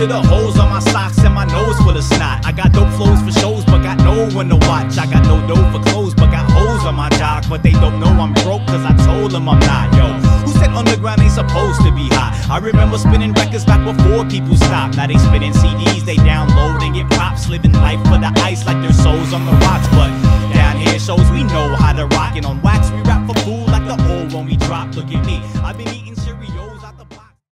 to the holes on my socks and my nose full of snot. I got dope flows for shows, but got no one to watch. I got no dough for clothes, but got holes on my jock. But they don't know I'm broke, cause I told them I'm not, yo. Who said underground ain't supposed to be hot? I remember spinning records back before people stopped. Now they spinning CDs, they download and get props. Living life for the ice like their souls on the rock. look at me. I've been eating cereal